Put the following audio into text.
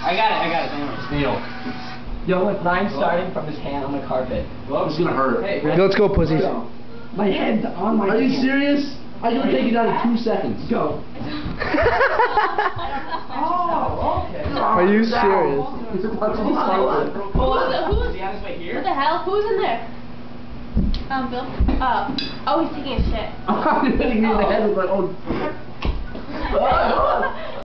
I got it, I got it. Anyways. Neil. Yo, with mine starting from his hand on the carpet. It's gonna hurt. Hey, Let's go, pussies. My head's on my Are you serious? I can take you down in two seconds. Go. Oh, okay. Are you serious? Who's, he on his way what the hell? Who's in there? Um, Bill. Uh, oh, he's taking a shit. I'm hitting me in the head with my own.